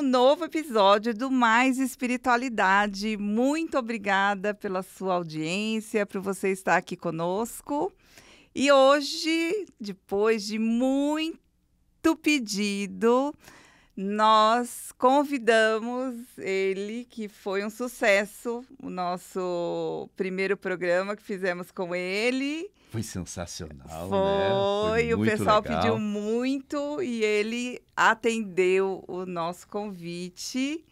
um novo episódio do Mais Espiritualidade. Muito obrigada pela sua audiência, por você estar aqui conosco. E hoje, depois de muito pedido, nós convidamos ele, que foi um sucesso, o nosso primeiro programa que fizemos com ele. Foi sensacional, foi, né? Foi, o pessoal legal. pediu muito e ele atendeu o nosso convite.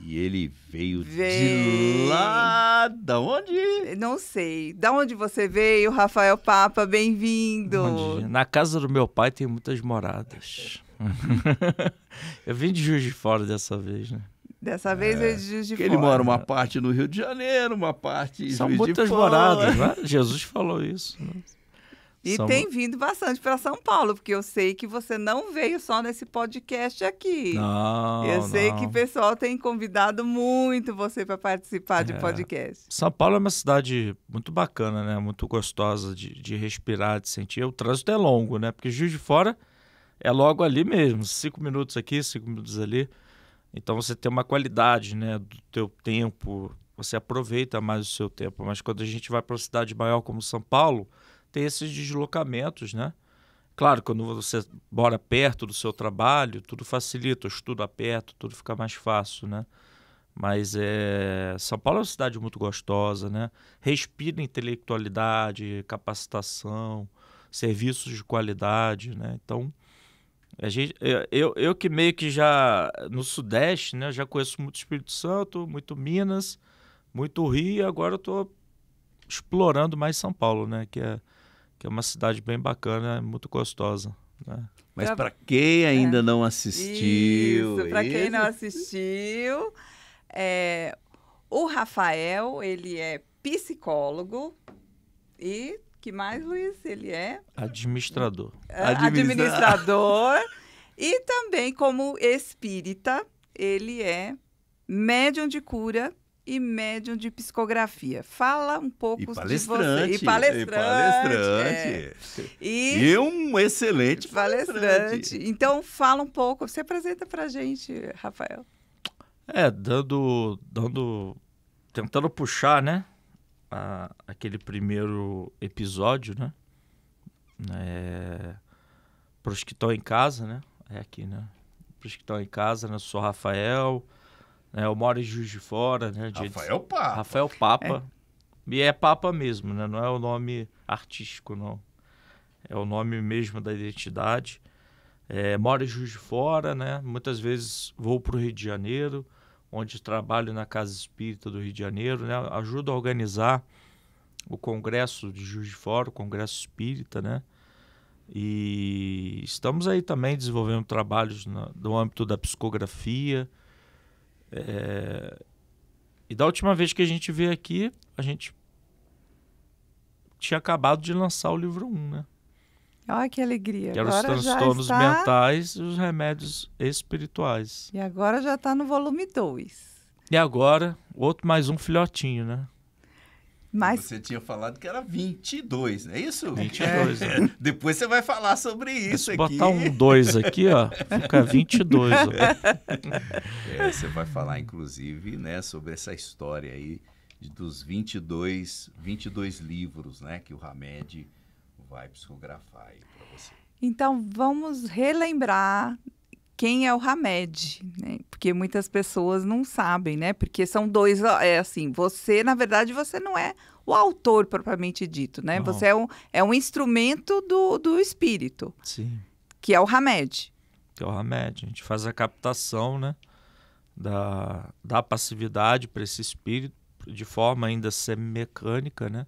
E ele veio, veio, de lá, da onde? Não sei. Da onde você veio, Rafael Papa? Bem-vindo. Na casa do meu pai tem muitas moradas. eu vim de Juiz de Fora dessa vez, né? Dessa vez é, de Juiz de Fora. Ele mora uma parte no Rio de Janeiro, uma parte em São Juiz muitas de moradas, né? Jesus falou isso. Né? E São... tem vindo bastante para São Paulo, porque eu sei que você não veio só nesse podcast aqui. Não. Eu sei não. que o pessoal tem convidado muito você para participar é. de podcast. São Paulo é uma cidade muito bacana, né? Muito gostosa de, de respirar, de sentir. O trânsito é longo, né? Porque Juiz de Fora é logo ali mesmo, cinco minutos aqui, cinco minutos ali. Então você tem uma qualidade, né, do teu tempo, você aproveita mais o seu tempo. Mas quando a gente vai para uma cidade maior como São Paulo, tem esses deslocamentos, né? Claro, quando você mora perto do seu trabalho, tudo facilita, é perto, tudo fica mais fácil, né? Mas é... São Paulo é uma cidade muito gostosa, né? Respira intelectualidade, capacitação, serviços de qualidade, né? Então, a gente, eu, eu que meio que já no Sudeste, né? Já conheço muito Espírito Santo, muito Minas, muito Rio, agora eu estou explorando mais São Paulo, né? Que é que é uma cidade bem bacana, muito gostosa. Né? Mas para quem ainda é. não assistiu. Isso, para quem não assistiu, é, o Rafael, ele é psicólogo e que mais, Luiz? Ele é administrador. Administrador e também como espírita, ele é médium de cura e médium de psicografia. Fala um pouco e palestrante, de você. E palestrante. E, palestrante. É. E, e, um excelente palestrante. palestrante. Então, fala um pouco. Você apresenta pra gente, Rafael. É, dando... dando tentando puxar, né? A, aquele primeiro episódio, né? É, Para os que estão em casa, né? É aqui, né? Para os que estão em casa, né? Eu sou Rafael né? Eu moro em Juiz de Fora, né? De, Rafael Papa. Rafael Papa. É. E é Papa mesmo, né? Não é o nome artístico, não. É o nome mesmo da identidade. É, moro em Juiz de Fora, né? Muitas vezes vou para o Rio de Janeiro, onde trabalho na Casa Espírita do Rio de Janeiro, né? Ajudo a organizar o Congresso de Juiz de Fora, o Congresso Espírita, né? E estamos aí também desenvolvendo trabalhos no, no âmbito da psicografia, é... E da última vez que a gente veio aqui, a gente tinha acabado de lançar o livro 1, né? Olha que alegria. Que eram os transtornos está... mentais e os remédios espirituais. E agora já está no volume 2. E agora, outro mais um filhotinho, né? Mas... Você tinha falado que era 22, não é isso? 22, é. é. Depois você vai falar sobre isso Se aqui. botar um 2 aqui, ó, fica 22. Ó. É, você vai falar, inclusive, né, sobre essa história aí dos 22, 22 livros, né, que o Hamed vai psicografar aí para você. Então, vamos relembrar quem é o Hamed, né? Porque muitas pessoas não sabem, né? Porque são dois, é assim, você, na verdade, você não é o autor propriamente dito, né? Não. Você é um, é um instrumento do, do espírito. Sim. Que é o Hamed. Que é o Hamed. A gente faz a captação, né? Da, da passividade para esse espírito de forma ainda semi-mecânica, né?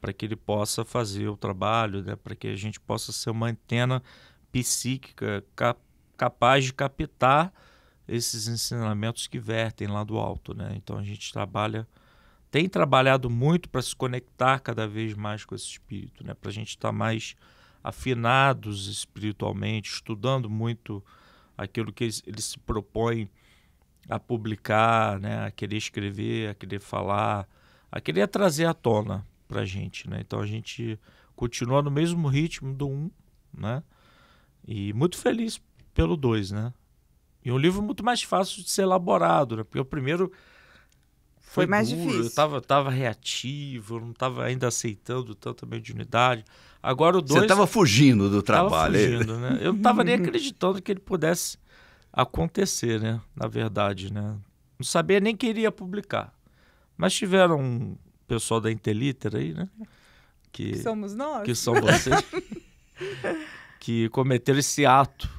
Para que ele possa fazer o trabalho, né? Para que a gente possa ser uma antena psíquica capaz capaz de captar esses ensinamentos que vertem lá do alto, né? Então a gente trabalha, tem trabalhado muito para se conectar cada vez mais com esse espírito, né? Para a gente estar tá mais afinados espiritualmente, estudando muito aquilo que ele, se propõe a publicar, né? A querer escrever, a querer falar, a querer trazer à tona para a gente, né? Então a gente continua no mesmo ritmo do um, né? E muito feliz pelo 2, né? E um livro muito mais fácil de ser elaborado, né? Porque o primeiro foi, foi mais duro, difícil. Eu estava tava reativo, eu não estava ainda aceitando tanta mediunidade. Agora o dois... Você estava fugindo do trabalho. Tava fugindo, né? Eu não estava nem acreditando que ele pudesse acontecer, né? Na verdade, né? Não sabia nem que iria publicar. Mas tiveram um pessoal da Inteliter aí, né? Que, somos nós. Que são vocês. que cometeram esse ato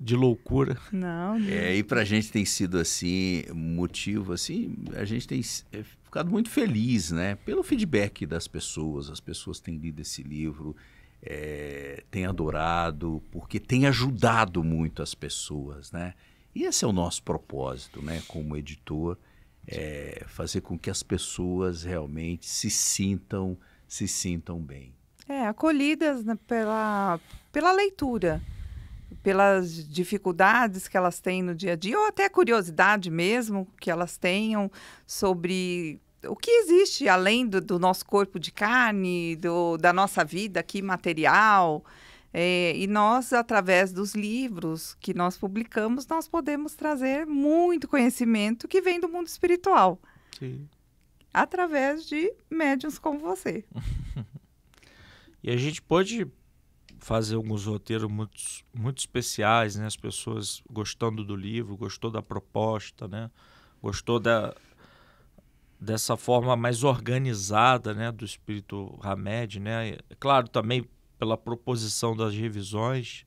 de loucura. Não, não. É, e pra gente tem sido assim, motivo assim, a gente tem é, ficado muito feliz, né? Pelo feedback das pessoas, as pessoas têm lido esse livro, é, têm adorado, porque tem ajudado muito as pessoas, né? E esse é o nosso propósito, né? Como editor, é fazer com que as pessoas realmente se sintam, se sintam bem. É, acolhidas né, pela, pela leitura pelas dificuldades que elas têm no dia a dia, ou até curiosidade mesmo que elas tenham sobre o que existe além do, do nosso corpo de carne, do, da nossa vida aqui material. É, e nós, através dos livros que nós publicamos, nós podemos trazer muito conhecimento que vem do mundo espiritual. Sim. Através de médiums como você. e a gente pode fazer alguns roteiros muito, muito especiais, né? As pessoas gostando do livro, gostou da proposta, né? Gostou da, dessa forma mais organizada, né? Do espírito Hamed, né? É claro, também pela proposição das revisões,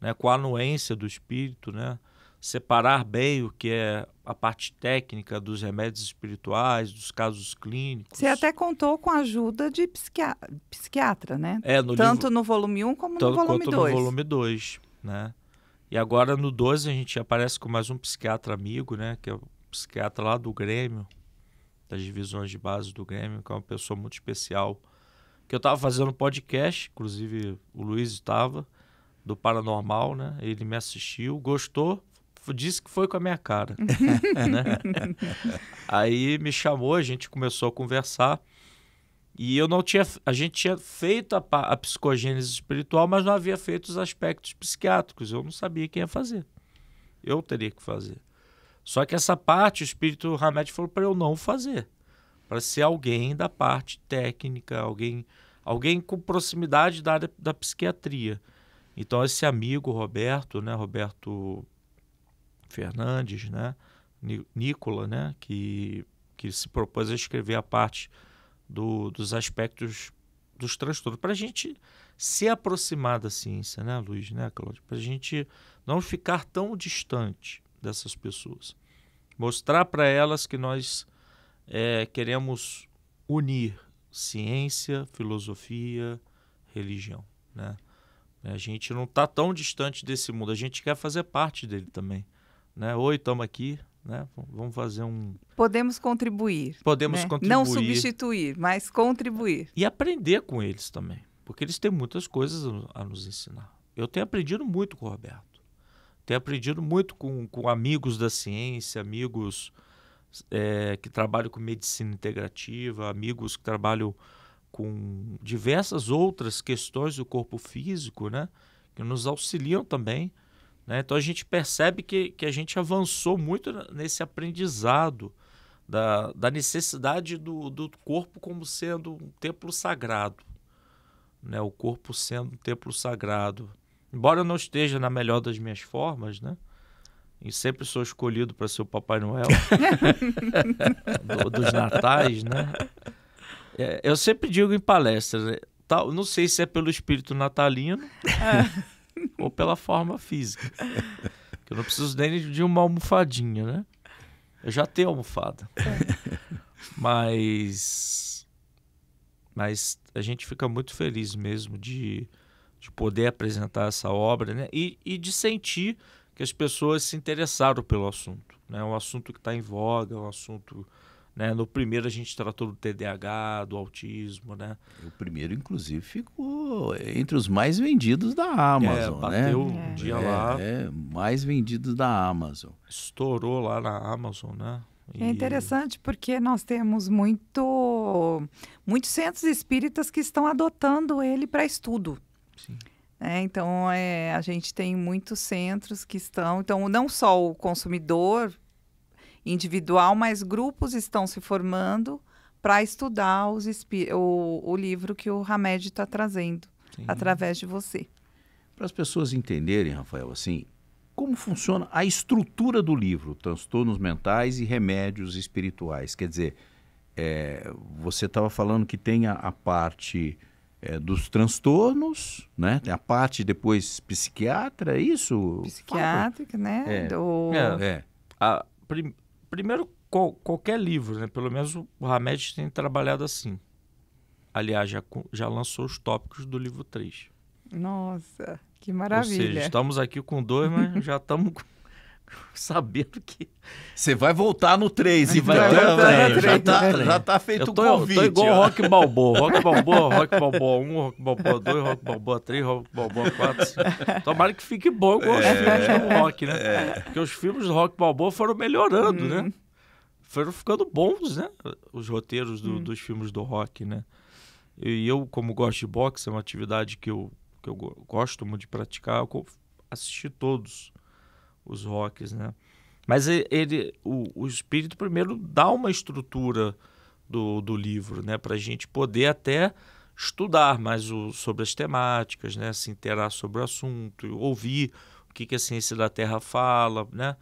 né? Com a anuência do espírito, né? Separar bem o que é a parte técnica dos remédios espirituais, dos casos clínicos. Você até contou com a ajuda de psiquiatra, psiquiatra né? É, no Tanto livro, no volume 1 como no volume 2. no volume 2, né? E agora no 12 a gente aparece com mais um psiquiatra amigo, né? Que é o psiquiatra lá do Grêmio, das divisões de base do Grêmio, que é uma pessoa muito especial. Que eu estava fazendo podcast, inclusive o Luiz estava, do Paranormal, né? Ele me assistiu, gostou, disse que foi com a minha cara. né? Aí me chamou, a gente começou a conversar. E eu não tinha. A gente tinha feito a, a psicogênese espiritual, mas não havia feito os aspectos psiquiátricos. Eu não sabia quem ia fazer. Eu teria que fazer. Só que essa parte, o espírito Hamed falou para eu não fazer. Para ser alguém da parte técnica, alguém, alguém com proximidade da área da psiquiatria. Então, esse amigo Roberto, né, Roberto Fernandes, né? Nicola, né? Que, que se propôs a escrever a parte do, dos aspectos dos transtornos, para a gente se aproximar da ciência, né, Luiz, né, Cláudio? Para a gente não ficar tão distante dessas pessoas. Mostrar para elas que nós é, queremos unir ciência, filosofia, religião, né? A gente não está tão distante desse mundo, a gente quer fazer parte dele também né? Oi, estamos aqui, né? Vamos fazer um. Podemos contribuir. Podemos né? contribuir. Não substituir, mas contribuir. E aprender com eles também, porque eles têm muitas coisas a nos ensinar. Eu tenho aprendido muito com o Roberto. Tenho aprendido muito com, com amigos da ciência, amigos é, que trabalham com medicina integrativa, amigos que trabalham com diversas outras questões do corpo físico, né? Que nos auxiliam também né? Então a gente percebe que, que a gente avançou muito nesse aprendizado da, da necessidade do, do corpo como sendo um templo sagrado. Né? O corpo sendo um templo sagrado. Embora eu não esteja na melhor das minhas formas, né? E sempre sou escolhido para ser o Papai Noel do, dos natais, né? É, eu sempre digo em palestras, né? Tal, não sei se é pelo espírito natalino. É ou pela forma física. Que eu não preciso nem de uma almofadinha, né? Eu já tenho almofada. Mas. Mas a gente fica muito feliz mesmo de, de poder apresentar essa obra, né? E, e de sentir que as pessoas se interessaram pelo assunto. É né? um assunto que está em voga, é um assunto né? No primeiro a gente tratou do TDAH, do autismo, né? O primeiro, inclusive, ficou entre os mais vendidos da Amazon, é, bateu né? um dia é, lá. É, mais vendidos da Amazon. Estourou lá na Amazon, né? E... É interessante porque nós temos muito, muitos centros espíritas que estão adotando ele para estudo. Sim. É, então, é, a gente tem muitos centros que estão. Então, não só o consumidor individual, mas grupos estão se formando para estudar os, o, o livro que o Hamed está trazendo Sim. através de você. Para as pessoas entenderem, Rafael, assim, como funciona a estrutura do livro, transtornos mentais e remédios espirituais. Quer dizer, é, você estava falando que tem a, a parte é, dos transtornos, né? Tem a parte depois psiquiatra, é isso? Psiquiátrica, né? É. Do... é, é. A, prim, primeiro, qual, qualquer livro, né? Pelo menos o Hamed tem trabalhado assim. Aliás, já, já lançou os tópicos do livro 3. Nossa, que maravilha. Ou seja, estamos aqui com dois, mas já estamos sabendo que. Você vai voltar no 3, então. Vai voltar no 3, já, tá, já tá feito o convite. Eu tô igual ó. Rock Balboa. Rock Balboa, Rock Balboa 1, Rock Balboa 2, Rock Balboa 3, Rock Balboa 4. 5. Tomara que fique bom igual é, os filmes do rock, né? É. Porque os filmes do Rock Balboa foram melhorando, hum. né? Foram ficando bons, né? Os roteiros do, hum. dos filmes do rock, né? E eu, como gosto de boxe, é uma atividade que eu, que eu gosto muito de praticar, eu assisti todos os rocks, né? Mas ele, o, o espírito primeiro dá uma estrutura do, do livro, né? Para a gente poder até estudar mais o, sobre as temáticas, né? Se interar sobre o assunto, ouvir o que, que a ciência da Terra fala, né?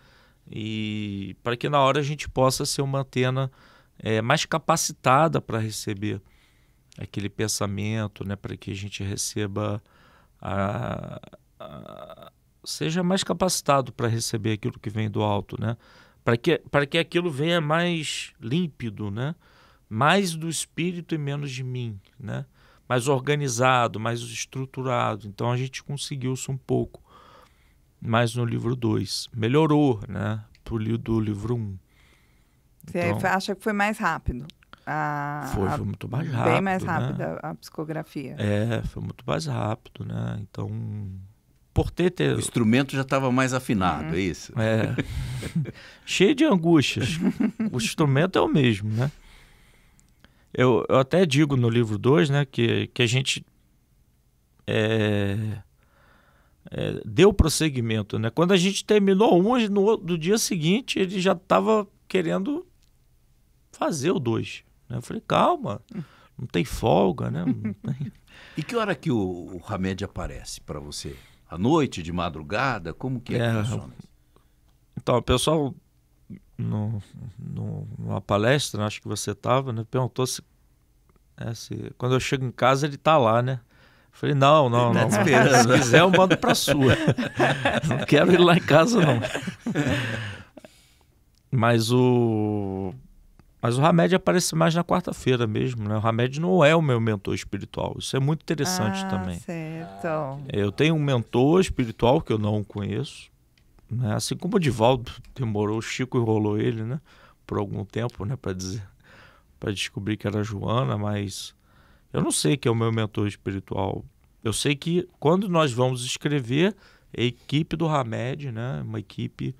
E para que na hora a gente possa ser uma antena é, mais capacitada para receber aquele pensamento, né? Para que a gente receba a, a seja mais capacitado para receber aquilo que vem do alto, né? Para que, para que aquilo venha mais límpido, né? Mais do espírito e menos de mim, né? Mais organizado, mais estruturado. Então a gente conseguiu isso um pouco. Mais no livro 2. Melhorou, né? Pro do livro 1. Um. Você então, acha que foi mais rápido? A, foi, foi muito mais rápido. Bem mais rápida né? a psicografia. É, foi muito mais rápido, né? Então por ter, ter... O instrumento já estava mais afinado, uhum. é isso? É. Cheio de angústias. o instrumento é o mesmo, né? Eu, eu até digo no livro 2, né, que, que a gente é, é, deu prosseguimento, né? Quando a gente terminou um, no, no dia seguinte ele já estava querendo fazer o 2. Né? Eu falei, calma, não tem folga, né? Tem... E que hora que o, o Hamed aparece para você? À noite, de madrugada? Como que é, é que funciona? Então, o pessoal, no, no, numa palestra, acho que você estava, né, perguntou se, é, se, Quando eu chego em casa, ele está lá, né? Eu falei, não, não, tá não. Se quiser, eu mando para sua. não quero ir lá em casa, não. Mas o mas o Hamed aparece mais na quarta-feira mesmo, né? O Hamed não é o meu mentor espiritual. Isso é muito interessante ah, também. Certo. Eu tenho um mentor espiritual que eu não conheço, né? Assim como o Divaldo demorou, o Chico enrolou ele, né? Por algum tempo, né? Para dizer, para descobrir que era Joana, mas eu não sei que é o meu mentor espiritual. Eu sei que quando nós vamos escrever, a equipe do Hamed, né? Uma equipe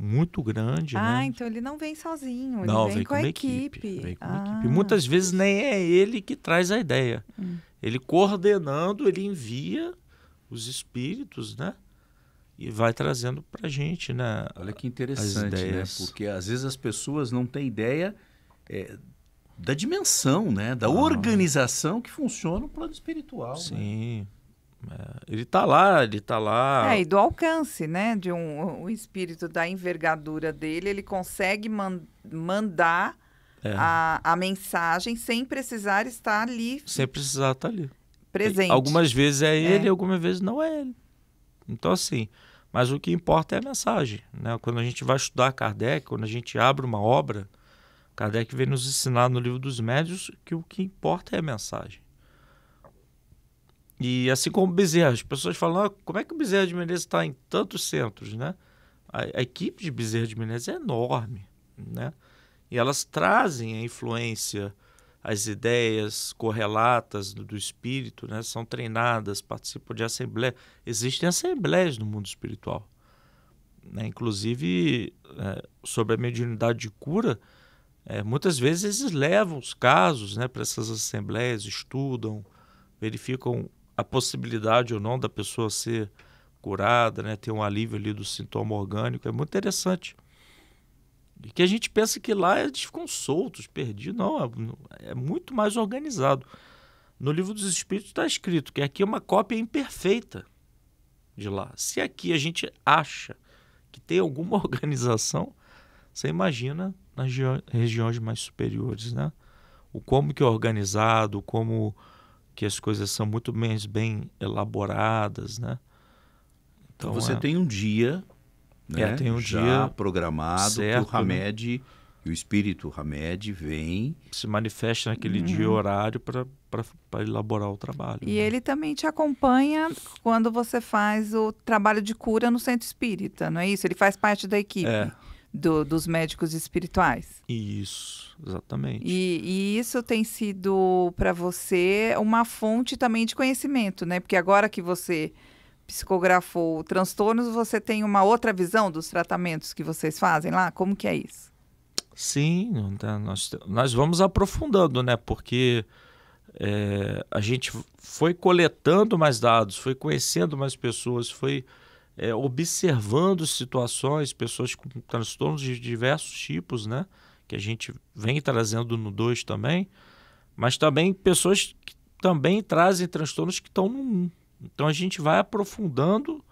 muito grande. Ah, né? então ele não vem sozinho, ele não, vem, vem com, com a equipe. equipe. Vem com ah, equipe. Muitas vezes nem é ele que traz a ideia. Hum. Ele coordenando, ele envia os espíritos, né? E vai trazendo para a gente, né? Olha que interessante, né? Porque às vezes as pessoas não têm ideia é, da dimensão, né? Da ah. organização que funciona o plano espiritual. Né? Sim. Né? É, ele está lá, ele está lá. É, e do alcance, né? De um, um espírito da envergadura dele, ele consegue man mandar é. a, a mensagem sem precisar estar ali. Sem precisar estar ali. Presente. Algumas vezes é ele, é. algumas vezes não é ele. Então, assim, mas o que importa é a mensagem. Né? Quando a gente vai estudar Kardec, quando a gente abre uma obra, Kardec vem nos ensinar no livro dos médios que o que importa é a mensagem. E assim como Bezerra, as pessoas falam, ah, como é que o Bezerra de Menezes está em tantos centros, né? A, a, equipe de Bezerra de Menezes é enorme, né? E elas trazem a influência, as ideias correlatas do, do espírito, né? São treinadas, participam de assembleia. Existem assembleias no mundo espiritual. Né? Inclusive, é, sobre a mediunidade de cura, é, muitas vezes eles levam os casos né, para essas assembleias, estudam, verificam a possibilidade ou não da pessoa ser curada, né? Ter um alívio ali do sintoma orgânico. É muito interessante. E que a gente pensa que lá eles ficam soltos, perdidos. Não, é, é muito mais organizado. No livro dos Espíritos está escrito que aqui é uma cópia imperfeita de lá. Se aqui a gente acha que tem alguma organização, você imagina nas regiões mais superiores, né? O como que é organizado, como que as coisas são muito mais bem elaboradas, né? Então, então você é... tem um dia, né? É, tem um já dia programado certo, que o Hamed né? e o espírito Hamed vem se manifesta naquele uhum. dia horário para elaborar o trabalho. E né? ele também te acompanha quando você faz o trabalho de cura no centro espírita, não é isso? Ele faz parte da equipe. É do, dos médicos espirituais. Isso, exatamente. E, e isso tem sido para você uma fonte também de conhecimento, né? Porque agora que você psicografou transtornos, você tem uma outra visão dos tratamentos que vocês fazem lá? Como que é isso? Sim, tá, nós, nós vamos aprofundando, né? Porque é, a gente foi coletando mais dados, foi conhecendo mais pessoas, foi é, observando situações, pessoas com transtornos de diversos tipos, né? Que a gente vem trazendo no 2 também, mas também pessoas que também trazem transtornos que estão no 1. Um. Então a gente vai aprofundando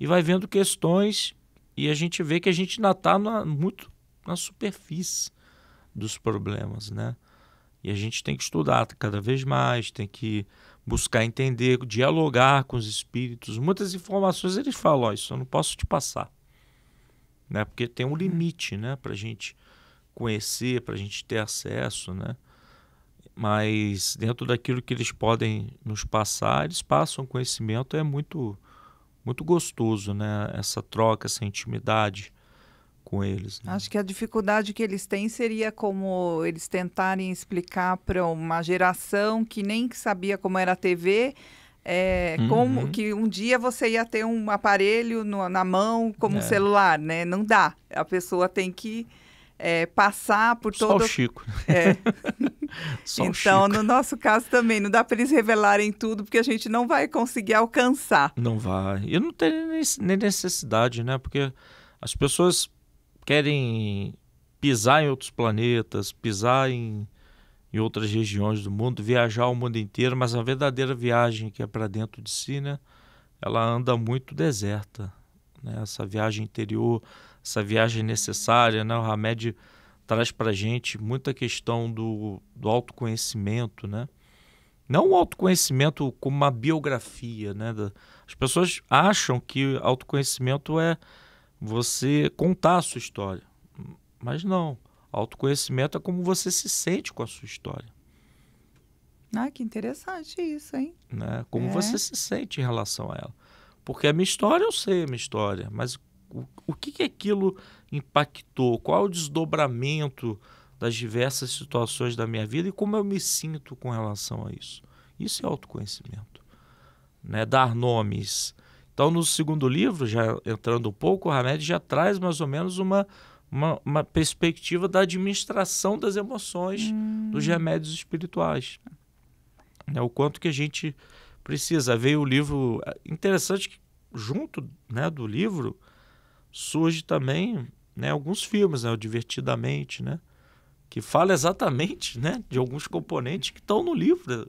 e vai vendo questões e a gente vê que a gente ainda está muito na superfície dos problemas, né? E a gente tem que estudar cada vez mais, tem que buscar entender, dialogar com os espíritos. Muitas informações eles falam, oh, isso eu não posso te passar. Né? Porque tem um limite né? para a gente conhecer, para a gente ter acesso. Né? Mas dentro daquilo que eles podem nos passar, eles passam conhecimento, é muito, muito gostoso né? essa troca, essa intimidade com eles. Né? Acho que a dificuldade que eles têm seria como eles tentarem explicar para uma geração que nem sabia como era a TV. É, uhum. como que um dia você ia ter um aparelho no, na mão como é. um celular, né? Não dá. A pessoa tem que é, passar por todo. Só o Chico. É. Só então, Chico. no nosso caso também, não dá para eles revelarem tudo, porque a gente não vai conseguir alcançar. Não vai. E não tem nem necessidade, né? Porque as pessoas querem pisar em outros planetas, pisar em, em outras regiões do mundo, viajar o mundo inteiro, mas a verdadeira viagem que é para dentro de si, né, ela anda muito deserta. Né? Essa viagem interior, essa viagem necessária, né? o Hamed traz para gente muita questão do, do autoconhecimento, né? Não o autoconhecimento como uma biografia, né? As pessoas acham que autoconhecimento é você contar a sua história. Mas não. Autoconhecimento é como você se sente com a sua história. Ah, que interessante isso, hein? Né? Como é. você se sente em relação a ela. Porque a minha história, eu sei a minha história, mas o, o que, que aquilo impactou? Qual é o desdobramento das diversas situações da minha vida e como eu me sinto com relação a isso? Isso é autoconhecimento. Né? Dar nomes, então, no segundo livro, já entrando um pouco, o Hamed já traz mais ou menos uma, uma, uma perspectiva da administração das emoções hum. dos remédios espirituais. É, o quanto que a gente precisa. Veio o livro é, interessante que junto né, do livro surge também né, alguns filmes, né, o Divertidamente, né, que fala exatamente né, de alguns componentes que estão no livro,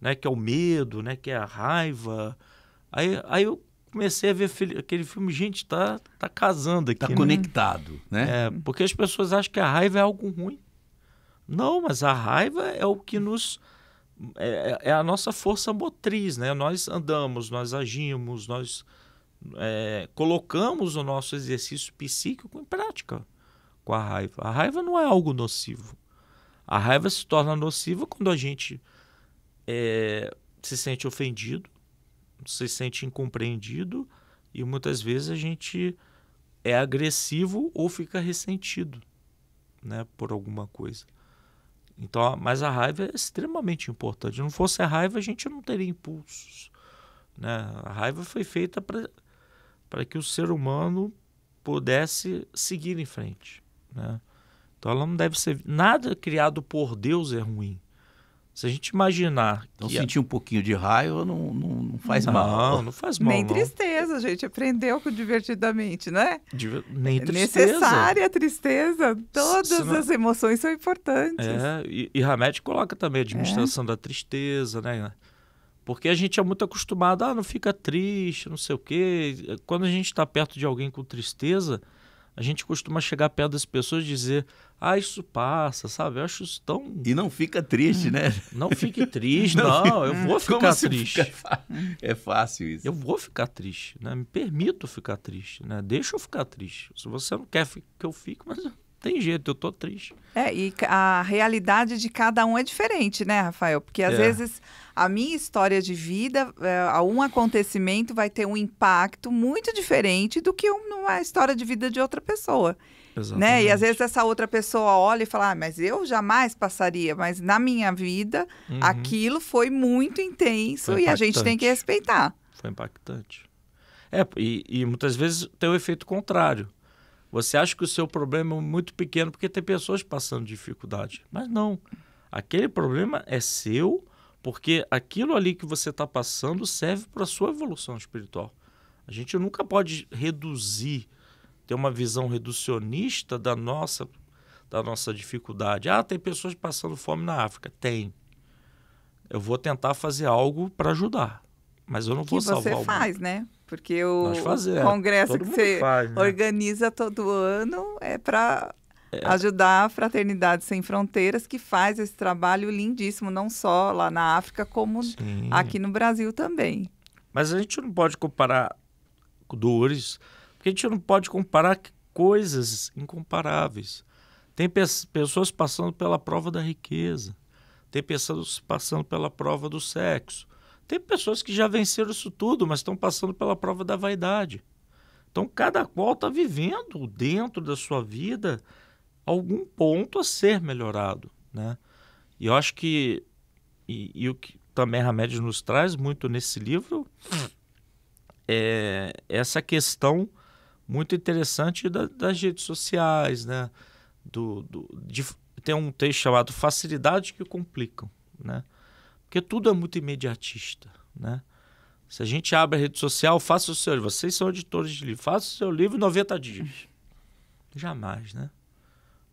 né, que é o medo, né, que é a raiva. Aí, aí eu comecei a ver aquele filme, gente, tá, tá casando aqui. Tá né? conectado, né? É, porque as pessoas acham que a raiva é algo ruim. Não, mas a raiva é o que nos. É, é, a nossa força motriz, né? Nós andamos, nós agimos, nós é, colocamos o nosso exercício psíquico em prática com a raiva. A raiva não é algo nocivo. A raiva se torna nociva quando a gente é, se sente ofendido, se sente incompreendido e muitas vezes a gente é agressivo ou fica ressentido, né, por alguma coisa. Então, mas a raiva é extremamente importante. Se não fosse a raiva, a gente não teria impulsos, né? A raiva foi feita para para que o ser humano pudesse seguir em frente, né? Então ela não deve ser nada criado por Deus é ruim. Se a gente imaginar. Então, que sentir um pouquinho de raio não, não, não faz não, mal. Não, não faz mal. Nem não. tristeza, a gente aprendeu com divertidamente, não é? Div- Nem É tristeza. necessária a tristeza. Todas senão- as emoções são importantes. É, e, e Hamed coloca também a administração da tristeza, né? Porque a gente é muito acostumado, ah, não fica triste, não sei o quê. Quando a gente está perto de alguém com tristeza, a gente costuma chegar perto das pessoas e dizer, ah, isso passa, sabe? Eu acho isso tão. E não fica triste, né? Não fique triste, não, eu vou ficar triste. fica É fácil isso. Eu vou ficar triste, né? Me permito ficar triste, né? Deixa eu ficar triste. Se você não quer que eu fique, mas não tem jeito, eu tô triste. É, e a realidade de cada um é diferente, né, Rafael? Porque às É. vezes a minha história de vida, é, um acontecimento vai ter um impacto muito diferente do que um- uma história de vida de outra pessoa, Exatamente. né? E às vezes essa outra pessoa olha e fala, ah, mas eu jamais passaria, mas na minha vida Uhum. aquilo foi muito intenso Foi e a gente tem que respeitar. Foi impactante. É, e, e muitas vezes tem o efeito contrário. Você acha que o seu problema é muito pequeno porque tem pessoas passando dificuldade. Mas não. Aquele problema é seu porque aquilo ali que você está passando serve para a sua evolução espiritual. A gente nunca pode reduzir, ter uma visão reducionista da nossa, da nossa dificuldade. Ah, tem pessoas passando fome na África. Tem. Eu vou tentar fazer algo para ajudar. Mas eu não Que vou você salvar o mundo. faz, né? Porque o fazemos. congresso que você faz, né? organiza todo ano é para É. ajudar a Fraternidade Sem Fronteiras, que faz esse trabalho lindíssimo, não só lá na África, como Sim. aqui no Brasil também. Mas a gente não pode comparar dores, porque a gente não pode comparar coisas incomparáveis. Tem pes- pessoas passando pela prova da riqueza, tem pessoas passando pela prova do sexo, tem pessoas que já venceram isso tudo, mas estão passando pela prova da vaidade. Então, cada qual está vivendo dentro da sua vida algum ponto a ser melhorado, né? E eu acho que e, e o que também Hamed nos traz muito nesse livro é essa questão muito interessante da- das redes sociais, né? Do, do- de- tem um texto chamado Facilidades que Complicam, né? Porque tudo é muito imediatista, né? Se a gente abre a rede social, faça o seu livro. Vocês são editores de livro. Faça o seu livro em 90 dias. Jamais, né?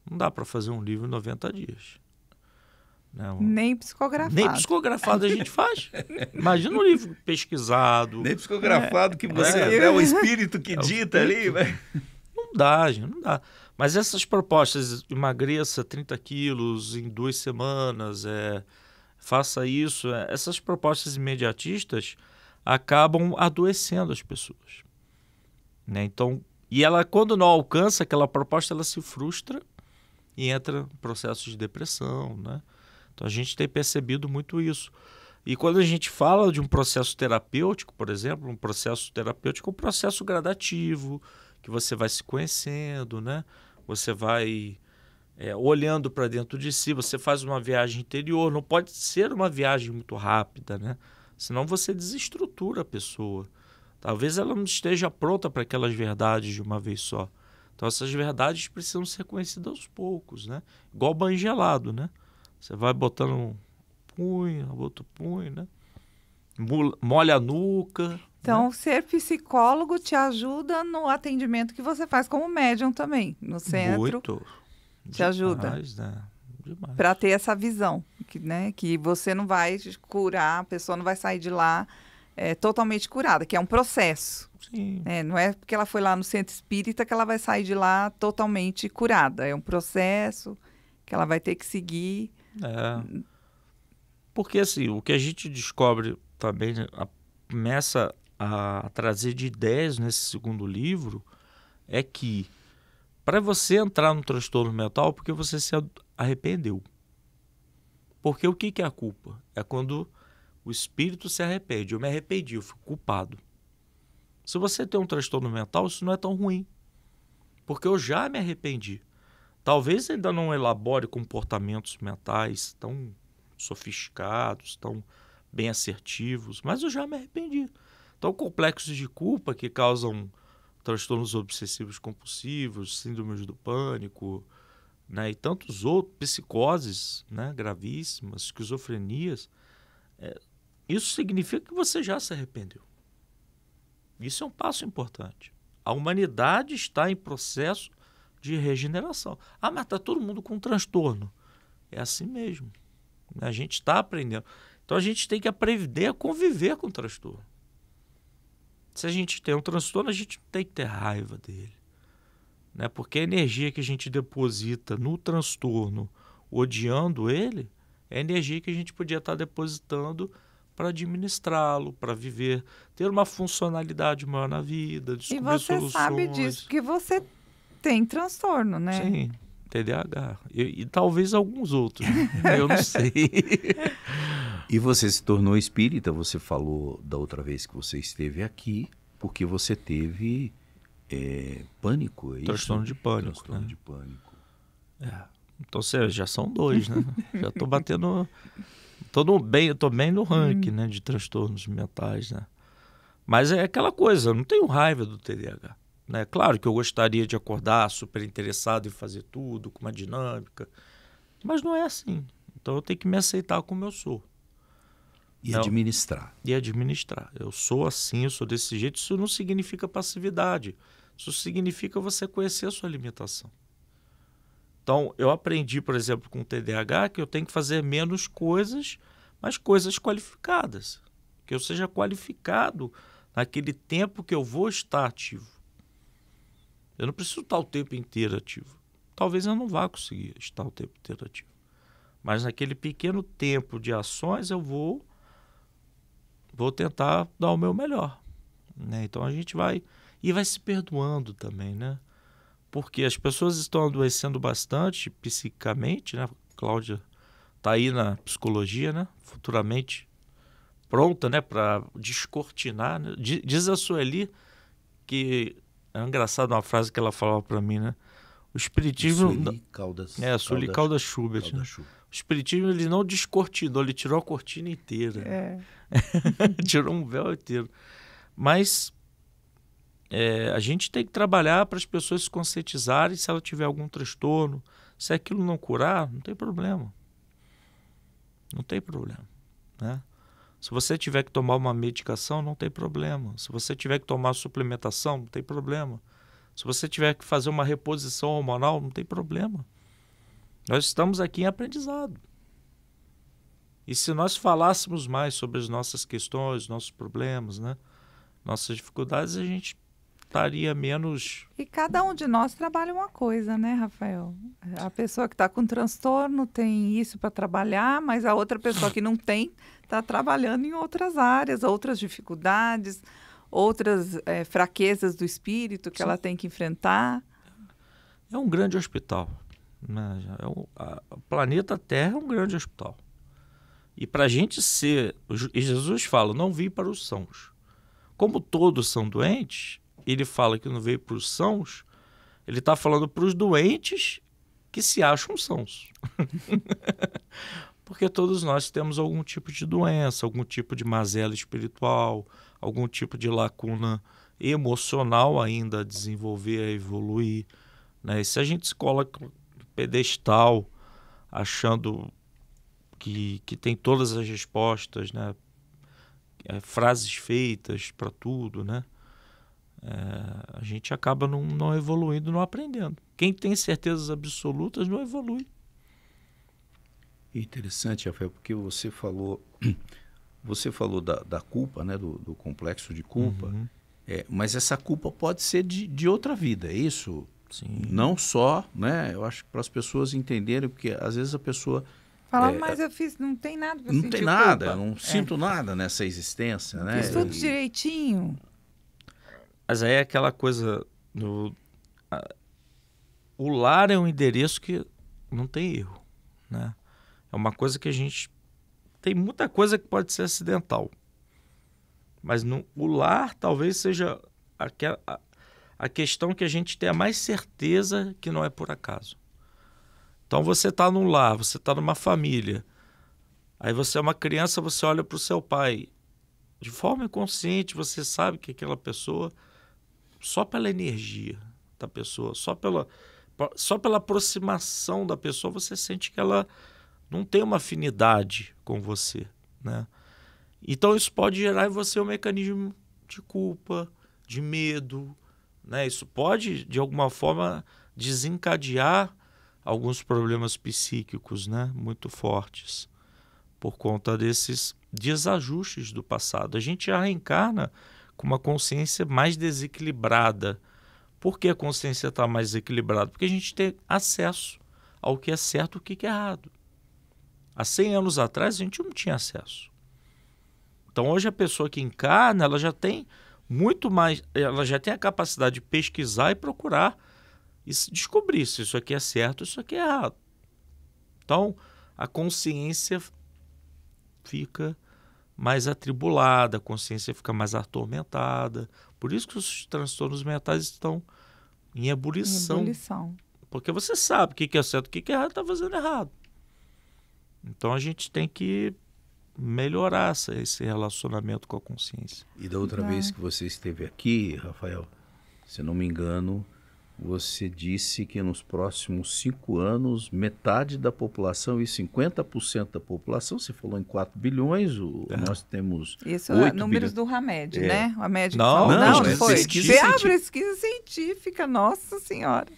Não dá para fazer um livro em 90 dias. Né? Um- Nem psicografado. nem psicografado a gente faz. Imagina um livro pesquisado. Nem psicografado que você É. é, o espírito que É o dita ali, vai. Não dá, gente, não dá. Mas essas propostas, emagreça 30 quilos em duas semanas, é, faça isso, é, essas propostas imediatistas acabam adoecendo as pessoas. Né? Então, e ela, quando não alcança aquela proposta, ela se frustra e entra em processos de depressão, né? Então a gente tem percebido muito isso. E quando a gente fala de um processo terapêutico, por exemplo, um processo terapêutico é um processo gradativo, que você vai se conhecendo, né? Você vai é, olhando para dentro de si, você faz uma viagem interior, não pode ser uma viagem muito rápida, né? Senão você desestrutura a pessoa. Talvez ela não esteja pronta para aquelas verdades de uma vez só. Então essas verdades precisam ser conhecidas aos poucos, né? Igual banho gelado, né? Você vai botando um punho, outro punho, né? Molha a nuca. né? Então, ser psicólogo te ajuda no atendimento que você faz como médium também, no centro, Muito. Te ajuda. Demais, né? Demais. para ter essa visão, que, né, que você não vai curar, a pessoa não vai sair de lá é, totalmente curada, que é um processo. Sim. né? Não é porque ela foi lá no centro espírita que ela vai sair de lá totalmente curada. É um processo que ela vai ter que seguir. É. Porque assim, o que a gente descobre também, né, a- começa a trazer de ideias nesse segundo livro, é que para você entrar no transtorno mental, é porque você se arrependeu. Porque o que que é a culpa? É quando o espírito se arrepende. Eu me arrependi, eu fico culpado. Se você tem um transtorno mental, isso não é tão ruim. Porque eu já me arrependi. Talvez ainda não elabore comportamentos mentais tão sofisticados, tão bem assertivos, mas eu já me arrependi. Então, complexos de culpa que causam transtornos obsessivos compulsivos, síndromes do pânico, né, e tantos outros, psicoses né, gravíssimas, esquizofrenias, é, isso significa que você já se arrependeu. Isso é um passo importante. A humanidade está em processo de regeneração. Ah, mas está todo mundo com transtorno. É assim mesmo. A gente está aprendendo. Então a gente tem que aprender a conviver com o transtorno. Se a gente tem um transtorno, a gente tem que ter raiva dele. Né? Porque a energia que a gente deposita no transtorno, odiando ele, é a energia que a gente podia estar depositando para administrá-lo, para viver, ter uma funcionalidade maior na vida, descobrir E você soluções. sabe disso, porque você tem transtorno, né? Sim, TDAH. E, e talvez alguns outros. né? Eu não sei. E você se tornou espírita, você falou da outra vez que você esteve aqui, porque você teve é, pânico, é? Transtorno de pânico, Transtorno né? de pânico. É. Então você já são dois, né? já estou batendo. Tô no bem, eu tô bem no ranking, né, de transtornos mentais, né? Mas é aquela coisa, eu não tenho raiva do TDAH. Né? Claro que eu gostaria de acordar super interessado em fazer tudo, com uma dinâmica, mas não é assim. Então eu tenho que me aceitar como eu sou E Não. administrar. e administrar. Eu sou assim, eu sou desse jeito. Isso não significa passividade. Isso significa você conhecer a sua limitação. Então, eu aprendi, por exemplo, com o TDAH que eu tenho que fazer menos coisas, mas coisas qualificadas. Que eu seja qualificado naquele tempo que eu vou estar ativo. Eu não preciso estar o tempo inteiro ativo. Talvez eu não vá conseguir estar o tempo inteiro ativo. Mas naquele pequeno tempo de ações eu vou vou tentar dar o meu melhor. Né? Então a gente vai e vai se perdoando também, né? Porque as pessoas estão adoecendo bastante psicicamente, né? Cláudia tá aí na psicologia, né? Futuramente pronta, né, para descortinar, né? Di- Diz a Sueli que é engraçado uma frase que ela falava para mim, né? O espiritismo Sueli Caldas. é, Sueli Caldas Schubert, né? Caldas Schubert. O espiritismo ele não descortinou, ele tirou a cortina inteira. É. tirou um véu inteiro. Mas é, a gente tem que trabalhar para as pessoas se conscientizarem se ela tiver algum transtorno. Se aquilo não curar, não tem problema. Não tem problema. Né? Se você tiver que tomar uma medicação, não tem problema. Se você tiver que tomar suplementação, não tem problema. Se você tiver que fazer uma reposição hormonal, não tem problema. Nós estamos aqui em aprendizado. E se nós falássemos mais sobre as nossas questões, nossos problemas, né? nossas dificuldades, a gente estaria menos. E cada um de nós trabalha uma coisa, né, Rafael? A pessoa que está com transtorno tem isso para trabalhar, mas a outra pessoa que não tem está trabalhando em outras áreas, outras dificuldades, outras eh, fraquezas do espírito que Sim. ela tem que enfrentar. É um grande hospital. Né? É um- a- o planeta Terra é um grande hospital. E para a gente ser. o Jesus fala: não vim para os sãos. Como todos são doentes, ele fala que não veio para os sãos, ele está falando para os doentes que se acham sãos. Porque todos nós temos algum tipo de doença, algum tipo de mazela espiritual, algum tipo de lacuna emocional ainda a desenvolver, a evoluir. Né? E se a gente se coloca pedestal achando que, que tem todas as respostas, né? É, frases feitas para tudo, né? É, a gente acaba não, não evoluindo, não aprendendo. Quem tem certezas absolutas não evolui. Interessante, Rafael, porque você falou, você falou da, da culpa, né, do, do complexo de culpa, Uhum, é, mas essa culpa pode ser de, de outra vida, é isso? Sim. Não só, né? Eu acho que para as pessoas entenderem, porque às vezes a pessoa Fala, É, mas eu fiz, não tem nada para não tem nada, culpa. eu não É. sinto nada nessa existência, né? Fiz tudo E- direitinho. Mas aí é aquela coisa. No, a- o lar é um endereço que não tem erro. Né? É uma coisa que a gente. Tem muita coisa que pode ser acidental. Mas no, o lar talvez seja aquela, a, a questão que a gente tenha mais certeza que não é por acaso. Então você está num lar, você está numa família. Aí você é uma criança, você olha para o seu pai. De forma inconsciente, você sabe que aquela pessoa só pela energia da pessoa, só pela, só pela aproximação da pessoa você sente que ela não tem uma afinidade com você, né? Então isso pode gerar em você um mecanismo de culpa, de medo, né? Isso pode de alguma forma desencadear alguns problemas psíquicos, né, muito fortes por conta desses desajustes do passado. A gente já reencarna com uma consciência mais desequilibrada. Por que a consciência está mais equilibrada? Porque a gente tem acesso ao que é certo e o que é errado. Há 100 anos atrás a gente não tinha acesso. Então hoje a pessoa que encarna, ela já tem muito mais, ela já tem a capacidade de pesquisar e procurar e descobrir se isso aqui é certo, isso aqui é errado. Então, a consciência fica mais atribulada, a consciência fica mais atormentada. Por isso que os transtornos mentais estão em ebulição. Em ebulição. Porque você sabe o que é certo, o que é errado, está fazendo errado. Então a gente tem que melhorar esse relacionamento com a consciência. E da outra é. vez que você esteve aqui, Rafael, se não me engano, você disse que nos próximos cinco anos, metade da população e 50% da população, você falou em 4 bilhões, o, é. nós temos. Isso é números do Hamed, é. né? O Hamed não, não, não, não é foi. Você abre pesquisa científica, nossa senhora.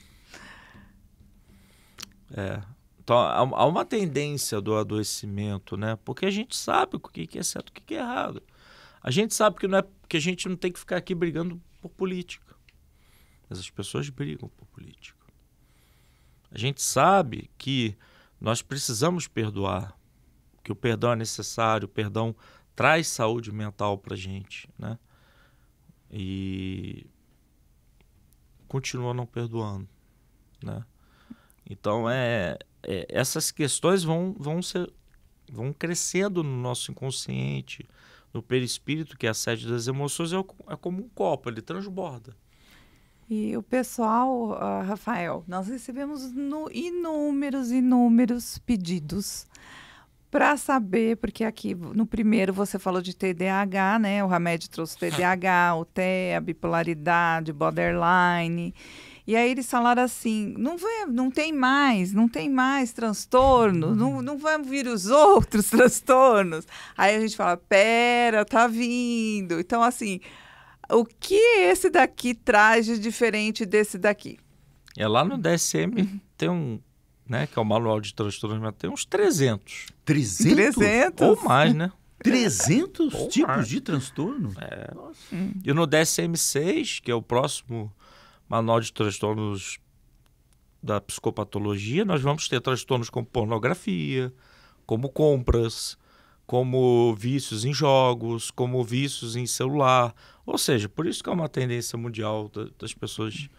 É. Então, há uma tendência do adoecimento, né? Porque a gente sabe o que é certo e o que é errado. A gente sabe que, não é, que a gente não tem que ficar aqui brigando por política. Mas as pessoas brigam por política. A gente sabe que nós precisamos perdoar, que o perdão é necessário, o perdão traz saúde mental para gente, né? E continua não perdoando, né? Então é, é, essas questões vão vão ser vão crescendo no nosso inconsciente, no perispírito, que é a sede das emoções, é, é como um copo, ele transborda. E o pessoal, uh, Rafael, nós recebemos inúmeros, inúmeros pedidos para saber, porque aqui no primeiro você falou de TDAH, né? O Hamed trouxe TDAH, o TEA, bipolaridade, borderline. E aí eles falaram assim: não, vai, não tem mais, não tem mais transtorno, não, não vão vir os outros transtornos. Aí a gente fala: pera, tá vindo. Então, assim, o que esse daqui traz de diferente desse daqui? É lá no DSM uhum. tem um, né, que é o manual de transtornos mentais, tem uns 300. 300? 300? Ou mais, né? 300 Ou tipos mais. de transtorno? É. Hum. E no DSM-6, que é o próximo manual de transtornos da psicopatologia, nós vamos ter transtornos como pornografia, como compras, como vícios em jogos, como vícios em celular. Ou seja, por isso que é uma tendência mundial das pessoas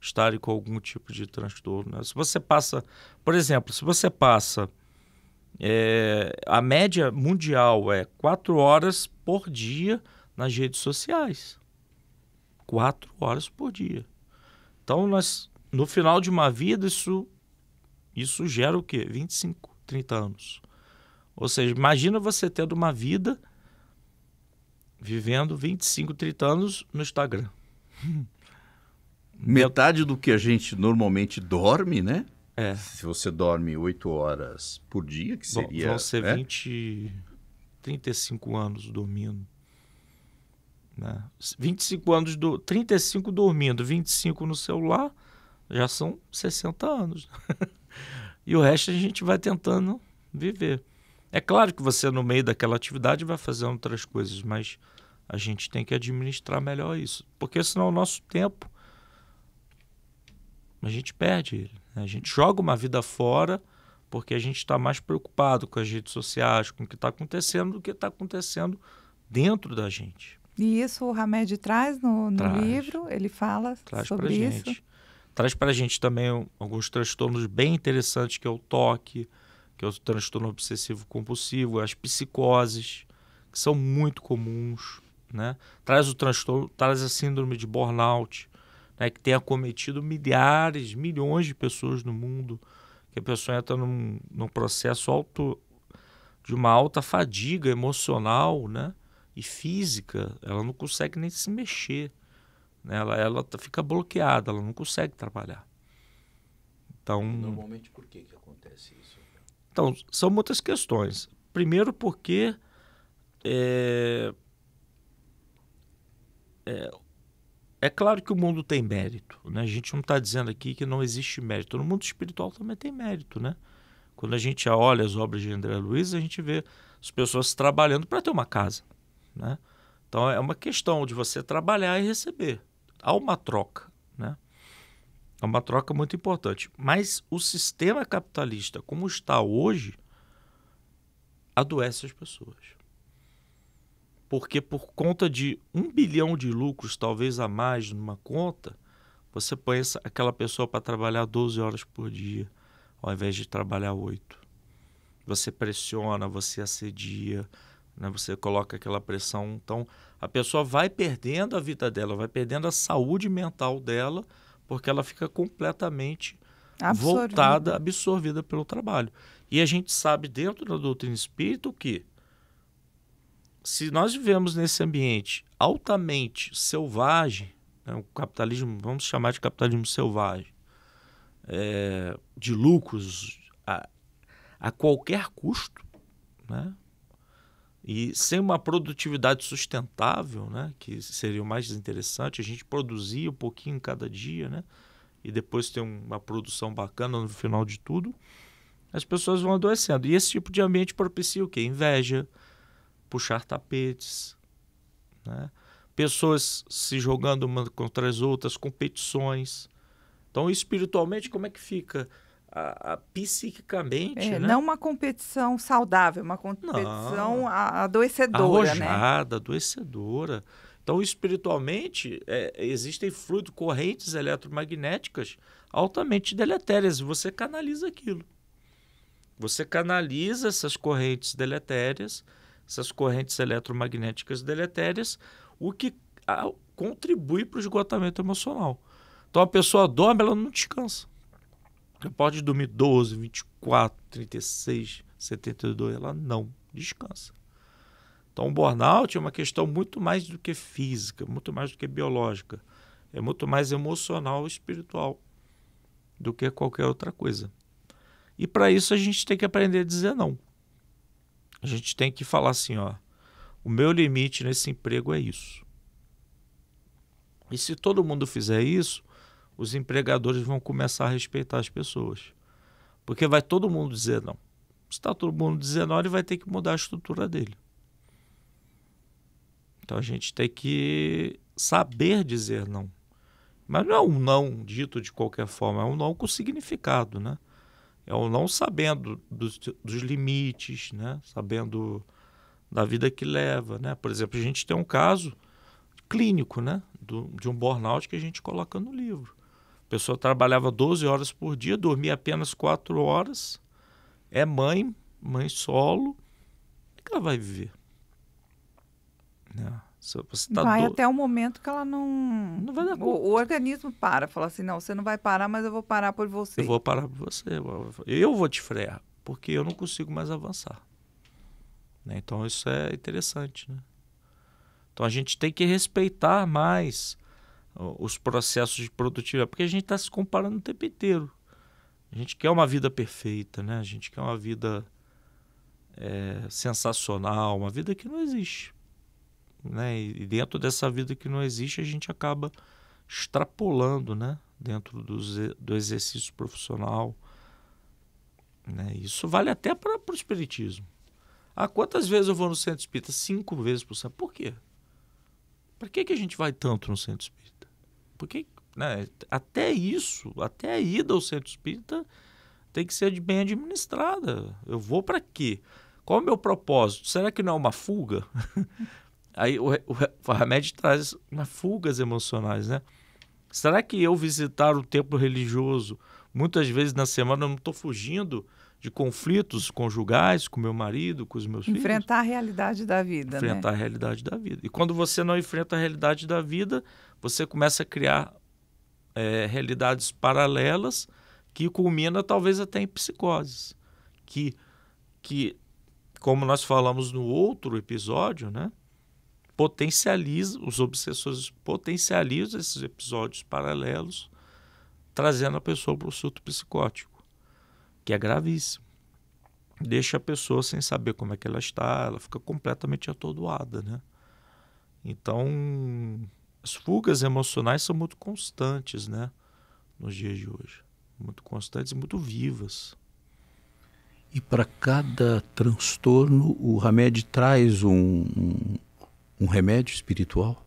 estarem com algum tipo de transtorno. Né? Se você passa, por exemplo, se você passa é, a média mundial é quatro horas por dia nas redes sociais. Quatro horas por dia. Então, nós, no final de uma vida, isso, isso gera o quê? 25, 30 anos. Ou seja, imagina você tendo uma vida vivendo 25, 30 anos no Instagram. Metade do que a gente normalmente dorme, né? É. Se você dorme 8 horas por dia, que seria. Vão ser é? 20, 35 anos dormindo. Né? 25 anos, do, 35 dormindo, 25 no celular, já são 60 anos. e o resto a gente vai tentando viver. É claro que você, no meio daquela atividade, vai fazendo outras coisas, mas a gente tem que administrar melhor isso. Porque senão o nosso tempo a gente perde ele. Né? A gente joga uma vida fora porque a gente está mais preocupado com as redes sociais, com o que está acontecendo, do que está acontecendo dentro da gente. E isso o Hamed traz no, no traz. livro, ele fala traz sobre isso. Gente. Traz para a gente também alguns transtornos bem interessantes, que é o toque, que é o transtorno obsessivo compulsivo, as psicoses, que são muito comuns, né? Traz o transtorno, traz a síndrome de burnout, né, que tem acometido milhares, milhões de pessoas no mundo, que a pessoa entra num, num processo alto de uma alta fadiga emocional, né? E física, ela não consegue nem se mexer, né? Ela, ela fica bloqueada, ela não consegue trabalhar. Então, Normalmente, por que, que acontece isso? então, são muitas questões. Primeiro, porque é, é, é claro que o mundo tem mérito. Né? A gente não está dizendo aqui que não existe mérito. No mundo espiritual também tem mérito. Né? Quando a gente olha as obras de André Luiz, a gente vê as pessoas trabalhando para ter uma casa. Né? Então, é uma questão de você trabalhar e receber. Há uma troca. Né? É uma troca muito importante. Mas o sistema capitalista, como está hoje, adoece as pessoas. Porque por conta de um bilhão de lucros, talvez a mais numa conta, você põe essa, aquela pessoa para trabalhar 12 horas por dia, ao invés de trabalhar 8. Você pressiona, você assedia, né? você coloca aquela pressão. Então, a pessoa vai perdendo a vida dela, vai perdendo a saúde mental dela, porque ela fica completamente Absorvida. voltada, absorvida pelo trabalho. E a gente sabe dentro da doutrina espírita que se nós vivemos nesse ambiente altamente selvagem, né, o capitalismo, vamos chamar de capitalismo selvagem, é, de lucros a, a qualquer custo, né? E sem uma produtividade sustentável, né, que seria o mais interessante, a gente produzir um pouquinho cada dia, né, e depois ter uma produção bacana no final de tudo, as pessoas vão adoecendo. E esse tipo de ambiente propicia o quê? Inveja, puxar tapetes, né? pessoas se jogando uma contra as outras, competições. Então, espiritualmente, como é que fica? A, a psiquicamente, É, né? Não uma competição saudável, uma competição Não. a- adoecedora, né? arrojada, adoecedora. Então, espiritualmente, é, existem fluidos, correntes eletromagnéticas altamente deletérias. e Você canaliza aquilo. Você canaliza essas correntes deletérias, essas correntes eletromagnéticas deletérias, o que ah, contribui para o esgotamento emocional. Então, a pessoa dorme, ela não descansa. Pode dormir 12, 24, 36, 72, ela não descansa. Então, o burnout é uma questão muito mais do que física, muito mais do que biológica. É muito mais emocional e espiritual do que qualquer outra coisa. E para isso a gente tem que aprender a dizer não. A gente tem que falar assim, ó, o meu limite nesse emprego é isso. E se todo mundo fizer isso, os empregadores vão começar a respeitar as pessoas. Porque vai todo mundo dizer não. Se está todo mundo dizendo não, ele vai ter que mudar a estrutura dele. Então a gente tem que saber dizer não. Mas não é um não dito de qualquer forma, é um não com significado, né? É um não sabendo dos, dos limites, né? Sabendo da vida que leva, né? Por exemplo, a gente tem um caso clínico, né? Do, de um burnout que a gente coloca no livro. A pessoa trabalhava 12 horas por dia, dormia apenas 4 horas, é mãe, mãe solo, o que ela vai viver? Né? Se você tá vai do- até o momento que ela não. Não vai dar conta. o, o organismo para, fala assim: não, você não vai parar, mas eu vou parar por você. Eu vou parar por você. Eu vou te frear, porque eu não consigo mais avançar. Né? Então isso é interessante. Né? Então a gente tem que respeitar mais os processos de produtividade, porque a gente está se comparando o tempo inteiro. A gente quer uma vida perfeita, né? a gente quer uma vida é, sensacional, uma vida que não existe. Né? E dentro dessa vida que não existe, a gente acaba extrapolando né? dentro do, do exercício profissional. Né? Isso vale até para o espiritismo. Ah, quantas vezes eu vou no centro espírita? Cinco vezes por semana. Por quê? Para que, que a gente vai tanto no centro espírita? Porque né, até isso, até a ida ao centro espírita tem que ser bem administrada. Eu vou para quê? Qual é o meu propósito? Será que não é uma fuga? Aí o, o, o traz uma fugas emocionais, né? Será que eu visitar o templo religioso muitas vezes na semana eu não estou fugindo de conflitos conjugais com meu marido, com os meus filhos? Enfrentar a realidade da vida, enfrentar né? a realidade da vida. E quando você não enfrenta a realidade da vida, você começa a criar é, realidades paralelas que culmina talvez até em psicoses. Que, que, como nós falamos no outro episódio, né? potencializa, os obsessores potencializam esses episódios paralelos trazendo a pessoa para o surto psicótico, que é gravíssimo. Deixa a pessoa sem saber como é que ela está, ela fica completamente atordoada, né? Então, as fugas emocionais são muito constantes, né? Nos dias de hoje. Muito constantes e muito vivas. E para cada transtorno, o Hamed traz um, um, um, remédio espiritual?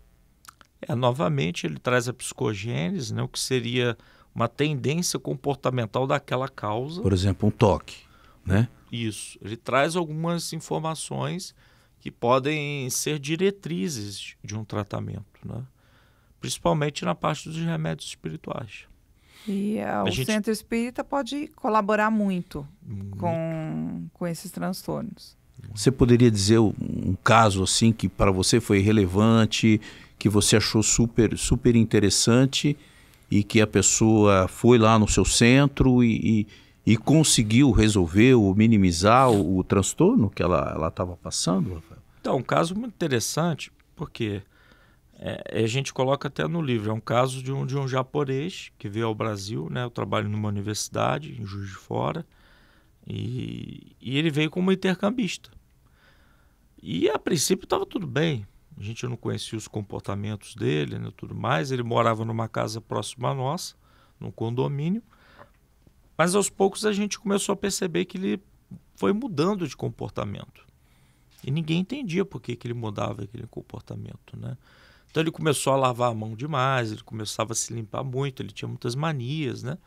É, novamente, ele traz a psicogênese, né, o que seria uma tendência comportamental daquela causa. Por exemplo, um toque, né? Isso. Ele traz algumas informações que podem ser diretrizes de um tratamento, né? principalmente na parte dos remédios espirituais. E uh, o gente... centro espírita pode colaborar muito, muito, Com, com esses transtornos. Você poderia dizer um caso assim que para você foi relevante, que você achou super, super interessante e que a pessoa foi lá no seu centro e, e, e conseguiu resolver ou minimizar o, o transtorno que ela estava passando, Rafael? Então, um caso muito interessante, porque é, a gente coloca até no livro. É um caso de um, de um japonês que veio ao Brasil, né? Eu trabalho numa universidade em Juiz de Fora. E, e ele veio como intercambista. E a princípio estava tudo bem. A gente não conhecia os comportamentos dele, né, tudo mais. Ele morava numa casa próxima à nossa, num condomínio. Mas aos poucos a gente começou a perceber que ele foi mudando de comportamento. E ninguém entendia por que, que ele mudava aquele comportamento, né? Então ele começou a lavar a mão demais, ele começava a se limpar muito, ele tinha muitas manias, né?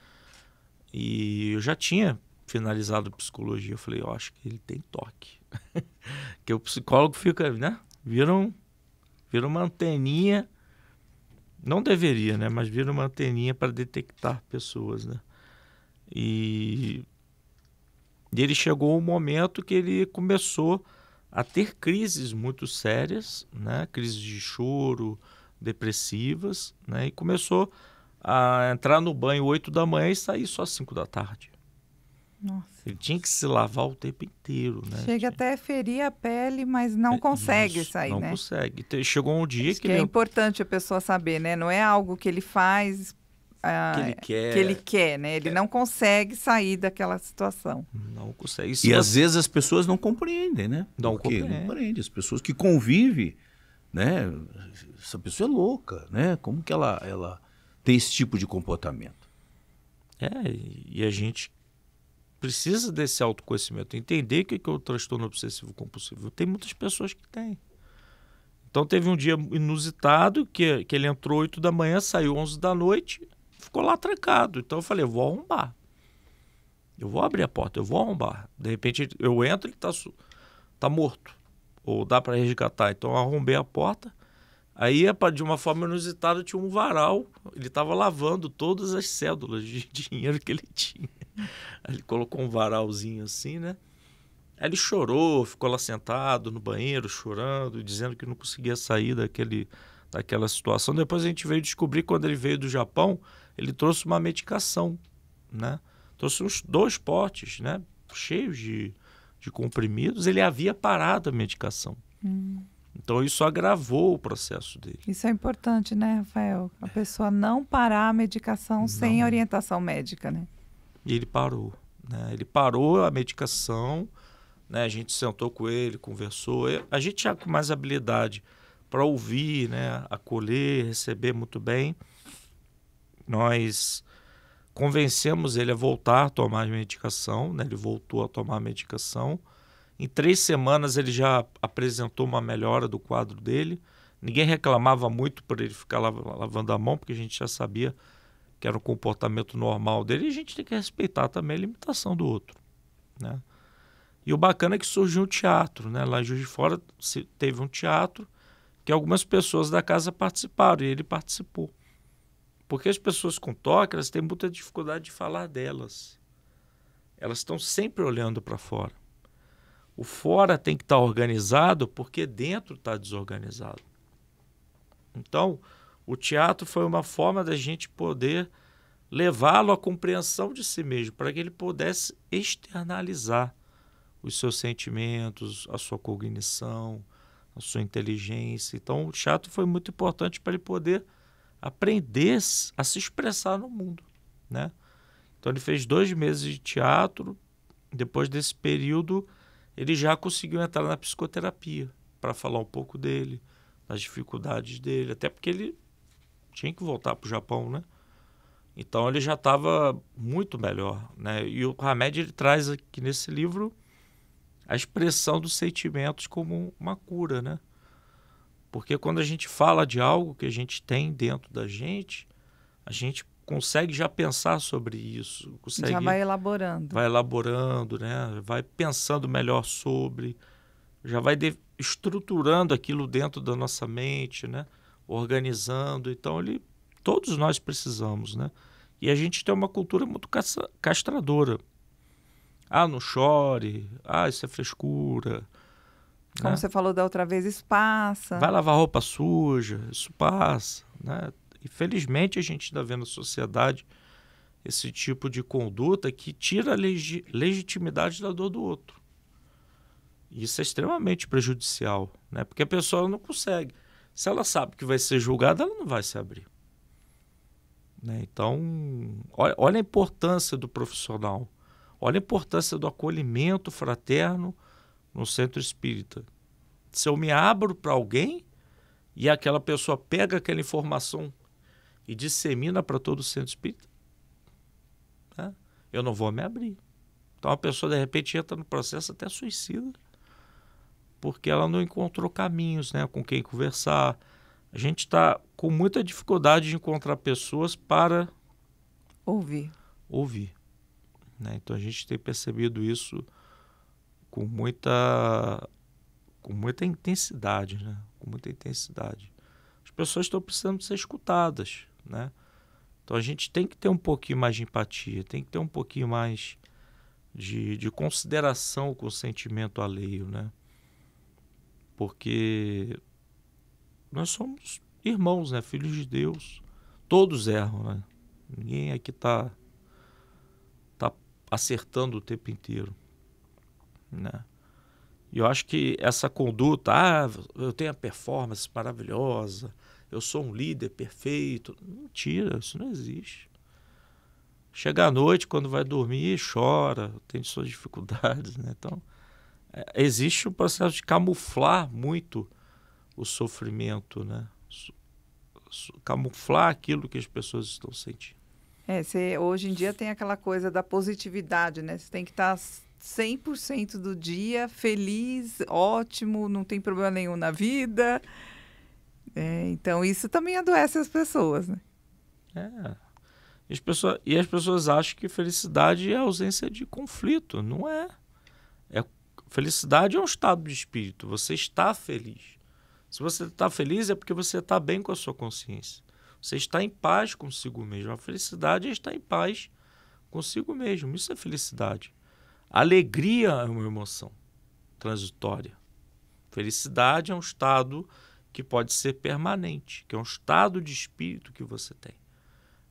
E eu já tinha finalizado psicologia, eu falei, eu acho que ele tem toque. que o psicólogo fica, né? Vira, um, vira uma anteninha, não deveria, né? Mas vira uma anteninha para detectar pessoas, né? E, e ele chegou um momento que ele começou a ter crises muito sérias, né? crises de choro, depressivas, né? e começou a entrar no banho 8 da manhã e sair só 5 da tarde. Nossa. Ele tinha que se lavar o tempo inteiro, né? Chega até a ferir a pele, mas não é, consegue Isso, sair, não né? Não consegue. Chegou um dia Acho que, que ele... é importante a pessoa saber, né? Não é algo que ele faz ah, que ele quer. Que ele quer, né? Ele é. não consegue sair daquela situação. Não consegue. e às vezes as pessoas não compreendem, né? Não Porque compreende. não compreende. As pessoas que convivem, né? Essa pessoa é louca, né? Como que ela, ela tem esse tipo de comportamento? É, e a gente precisa desse autoconhecimento, entender o que é o transtorno obsessivo compulsivo. Tem muitas pessoas que têm. Então teve um dia inusitado que, que ele entrou 8 da manhã, saiu 11 da noite ficou lá trancado. Então eu falei, vou arrombar. Eu vou abrir a porta, eu vou arrombar. De repente eu entro, ele está tá morto. Ou dá para resgatar. Então eu arrombei a porta. Aí, de uma forma inusitada, tinha um varal. Ele estava lavando todas as cédulas de dinheiro que ele tinha. Aí ele colocou um varalzinho assim, né? Aí ele chorou, ficou lá sentado no banheiro, chorando, dizendo que não conseguia sair daquele, daquela situação. Depois a gente veio descobrir, quando ele veio do Japão, ele trouxe uma medicação, né? Trouxe uns dois potes, né? Cheios de, de comprimidos. Ele havia parado a medicação. Hum. Então isso agravou o processo dele. Isso é importante, né, Rafael? A pessoa não parar a medicação não. sem orientação médica, né? E ele parou. Né? Ele parou a medicação, né? A gente sentou com ele, conversou. A gente já com mais habilidade para ouvir, né? Acolher, receber muito bem nós convencemos ele a voltar a tomar a medicação, né? ele voltou a tomar a medicação. Em três semanas ele já apresentou uma melhora do quadro dele. Ninguém reclamava muito por ele ficar lavando a mão, porque a gente já sabia que era um comportamento normal dele e a gente tem que respeitar também a limitação do outro. Né? E o bacana é que surgiu um teatro. Né? Lá em Juiz de Fora teve um teatro que algumas pessoas da casa participaram e ele participou. Porque as pessoas com toque, elas têm muita dificuldade de falar delas. Elas estão sempre olhando para fora. O fora tem que estar tá organizado porque dentro está desorganizado. Então, o teatro foi uma forma da gente poder levá-lo à compreensão de si mesmo, para que ele pudesse externalizar os seus sentimentos, a sua cognição, a sua inteligência. Então, o teatro foi muito importante para ele poder aprender a se expressar no mundo. né? Então ele fez dois meses de teatro. Depois desse período, ele já conseguiu entrar na psicoterapia para falar um pouco dele, das dificuldades dele, até porque ele tinha que voltar para o Japão, né? Então ele já estava muito melhor, né? E o Hamed ele traz aqui nesse livro a expressão dos sentimentos como uma cura, né? Porque quando a gente fala de algo que a gente tem dentro da gente, a gente consegue já pensar sobre isso, consegue já vai elaborando, vai elaborando, né? Vai pensando melhor sobre, já vai estruturando aquilo dentro da nossa mente, né? Organizando. Então ele, todos nós precisamos, né? E a gente tem uma cultura muito castradora. Ah, não chore. Ah, isso é frescura. Como né? você falou da outra vez, isso passa. Vai lavar roupa suja, isso passa. Né? E felizmente a gente ainda vê na sociedade esse tipo de conduta que tira a legi legitimidade da dor do outro. Isso é extremamente prejudicial, né? porque a pessoa não consegue. Se ela sabe que vai ser julgada, ela não vai se abrir. Né? Então, olha, olha a importância do profissional, olha a importância do acolhimento fraterno no centro espírita. Se eu me abro para alguém e aquela pessoa pega aquela informação e dissemina para todo o centro espírita, né? eu não vou me abrir. Então a pessoa de repente entra no processo até suicida, porque ela não encontrou caminhos né, com quem conversar. A gente está com muita dificuldade de encontrar pessoas para ouvir. Ouvir. Né? Então a gente tem percebido isso com muita com muita intensidade, né? Com muita intensidade. As pessoas estão precisando ser escutadas, né? Então a gente tem que ter um pouquinho mais de empatia, tem que ter um pouquinho mais de, de consideração com o sentimento alheio, né? Porque nós somos irmãos, né? Filhos de Deus. Todos erram, né? Ninguém aqui está tá acertando o tempo inteiro. Né? E eu acho que essa conduta, ah, eu tenho a performance maravilhosa, eu sou um líder perfeito. Mentira, isso não existe. Chega à noite, quando vai dormir, chora, tem suas dificuldades. Né? Então, existe um processo de camuflar muito o sofrimento, né? camuflar aquilo que as pessoas estão sentindo. É, você, hoje em dia tem aquela coisa da positividade, né? Você tem que estar 100% do dia feliz, ótimo, não tem problema nenhum na vida. É, então, isso também adoece as pessoas, né? É. E as, pessoas, e as pessoas acham que felicidade é ausência de conflito. Não é. Felicidade é um estado de espírito. Você está feliz. Se você está feliz, é porque você está bem com a sua consciência. Você está em paz consigo mesmo. A felicidade é estar em paz consigo mesmo. Isso é felicidade. Alegria é uma emoção transitória. Felicidade é um estado que pode ser permanente, que é um estado de espírito que você tem.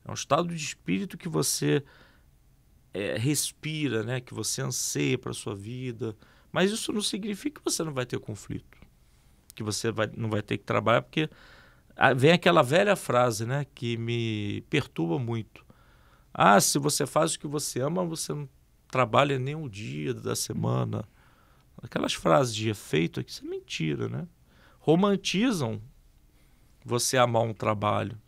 É um estado de espírito que você é, respira, né? que você anseia para a sua vida. Mas isso não significa que você não vai ter conflito, que você vai, não vai ter que trabalhar, porque ah, vem aquela velha frase né? que me perturba muito. Ah, se você faz o que você ama, você não trabalha nem um dia da semana. Aquelas frases de efeito aqui, isso é mentira, né? Romantizam você amar um trabalho.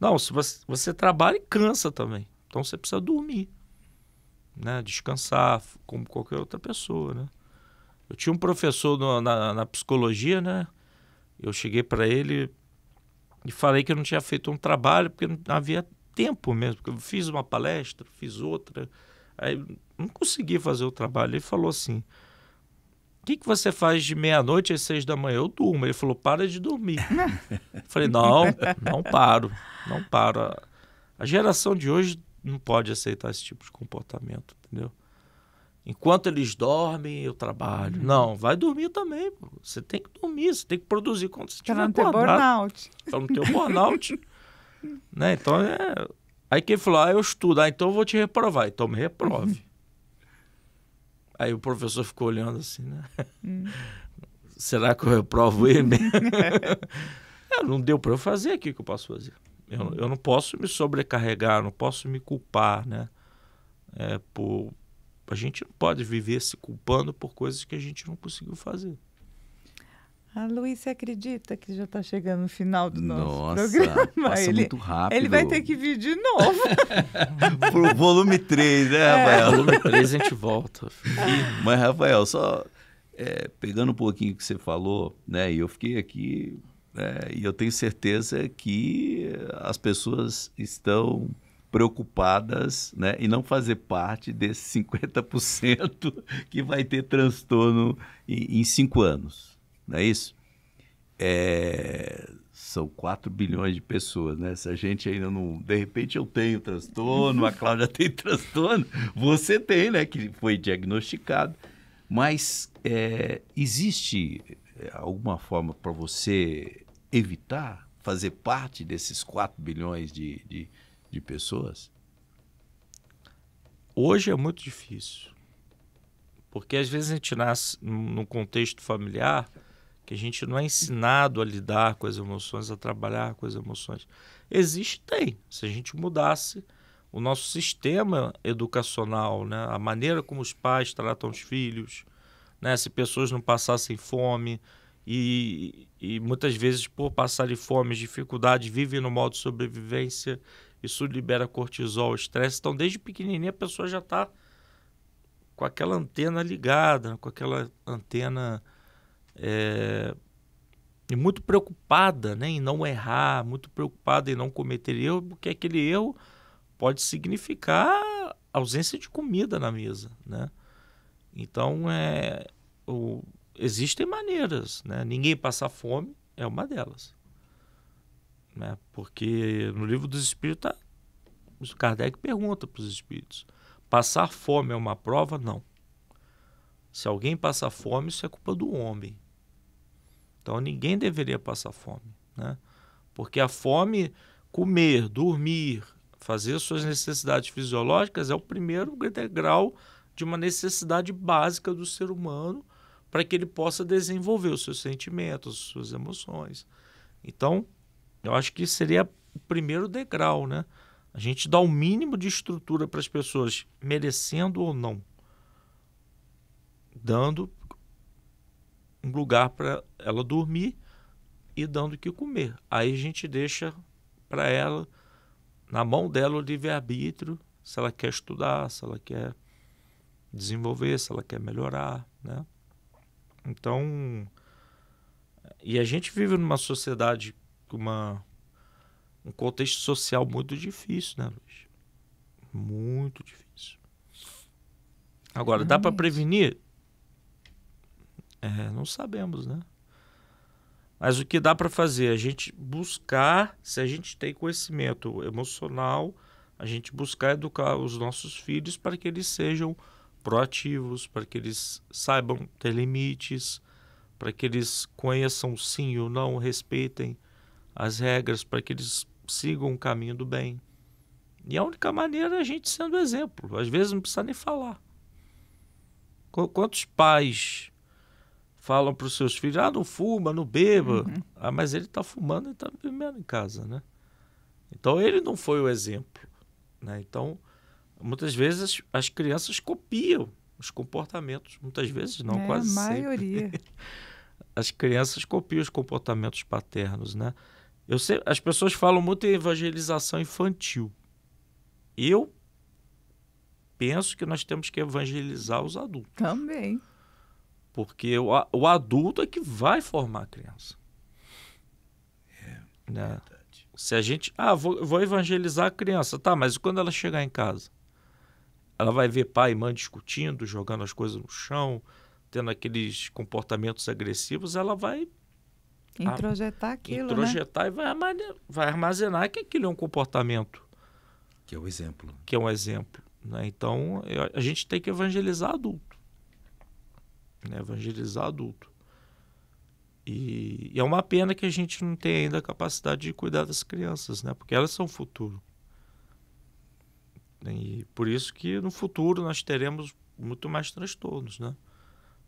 Não, se você, você trabalha e cansa também. Então você precisa dormir, né? Descansar, como qualquer outra pessoa, né? Eu tinha um professor no, na, na psicologia, né? Eu cheguei para ele e falei que eu não tinha feito um trabalho porque não havia tempo mesmo. Porque eu fiz uma palestra, fiz outra, Aí não consegui fazer o trabalho. Ele falou assim: O que, que você faz de meia-noite às seis da manhã? Eu durmo. Ele falou: Para de dormir. eu falei: Não, não paro. Não paro. A geração de hoje não pode aceitar esse tipo de comportamento, entendeu? Enquanto eles dormem, eu trabalho. Uhum. Não, vai dormir também. Pô. Você tem que dormir, você tem que produzir quando você estiver acordado. Para não ter burnout. Para não ter burnout. né? Então, é, Aí quem falou, ah, eu estudo, ah, então eu vou te reprovar. Então me reprove. Uhum. Aí o professor ficou olhando assim, né? Hum. Será que eu reprovo ele? é, não deu para eu fazer, o que, que eu posso fazer? Eu, eu não posso me sobrecarregar, não posso me culpar, né? É, por, a gente não pode viver se culpando por coisas que a gente não conseguiu fazer. A Luiz, você acredita que já está chegando no final do nosso Nossa, programa? passa ele, muito rápido. ele vai ter que vir de novo. Pro volume 3, né, É. Rafael? Volume 3 a gente volta. Mas, Rafael, só é, pegando um pouquinho que você falou, né? E eu fiquei aqui, né, e eu tenho certeza que as pessoas estão preocupadas né, em não fazer parte desse 50% que vai ter transtorno em, em cinco anos. Não é isso? É, são 4 bilhões de pessoas, né? Se a gente ainda não. De repente eu tenho transtorno, a Cláudia tem transtorno, você tem, né? Que foi diagnosticado. Mas é, existe é, alguma forma para você evitar fazer parte desses 4 bilhões de, de, de pessoas? Hoje é muito difícil. Porque às vezes a gente nasce num contexto familiar que a gente não é ensinado a lidar com as emoções, a trabalhar com as emoções. Existe, tem. Se a gente mudasse o nosso sistema educacional, né? a maneira como os pais tratam os filhos, né? se pessoas não passassem fome e, e muitas vezes por passarem fome, dificuldade, vivem no modo de sobrevivência, isso libera cortisol, estresse. Então, desde pequenininha a pessoa já está com aquela antena ligada, com aquela antena é, muito preocupada né, em não errar, muito preocupada em não cometer erro, porque aquele erro pode significar ausência de comida na mesa. Né? Então, é, o, existem maneiras. Né? Ninguém passar fome é uma delas. Né? Porque no livro dos Espíritos, tá, Kardec pergunta para os Espíritos: passar fome é uma prova? Não. Se alguém passar fome, isso é culpa do homem. Então ninguém deveria passar fome, né? Porque a fome, comer, dormir, fazer suas necessidades fisiológicas é o primeiro degrau de uma necessidade básica do ser humano para que ele possa desenvolver os seus sentimentos, as suas emoções. Então, eu acho que seria o primeiro degrau, né? A gente dá o mínimo de estrutura para as pessoas, merecendo ou não, dando um lugar para ela dormir e dando o que comer. Aí a gente deixa para ela, na mão dela, o livre-arbítrio, se ela quer estudar, se ela quer desenvolver, se ela quer melhorar, né? Então, e a gente vive numa sociedade uma, um contexto social muito difícil, né, Luiz? Muito difícil. Agora, dá para Realmente. prevenir? É, não sabemos, né? Mas o que dá para fazer? A gente buscar, se a gente tem conhecimento emocional, a gente buscar educar os nossos filhos para que eles sejam proativos, para que eles saibam ter limites, para que eles conheçam sim e o não, respeitem as regras, para que eles sigam o caminho do bem. E a única maneira é a gente sendo exemplo. Às vezes não precisa nem falar. Qu- Quantos pais falam para os seus filhos, ah, não fuma, não beba. Uhum. Ah, mas ele está fumando e está bebendo em casa, né? Então ele não foi o exemplo, né? Então, muitas vezes as, as crianças copiam os comportamentos, muitas vezes não, é, quase a sempre. maioria. As crianças copiam os comportamentos paternos, né? Eu sei, as pessoas falam muito em evangelização infantil. Eu penso que nós temos que evangelizar os adultos. Também. Porque o, o adulto é que vai formar a criança. Né? Verdade. Se a gente. Ah, vou, vou evangelizar a criança. Tá, mas quando ela chegar em casa? Ela vai ver pai e mãe discutindo, jogando as coisas no chão, tendo aqueles comportamentos agressivos, ela vai Introjetar aquilo, né? introjetar e vai armazenar, vai armazenar que aquilo é um comportamento Que é o exemplo. que é um exemplo. Né? Então, eu- a gente tem que evangelizar adulto. Né? Evangelizar adulto. E, e é uma pena que a gente não tenha ainda a capacidade de cuidar das crianças, né? porque elas são o futuro. E por isso que no futuro nós teremos muito mais transtornos. Né?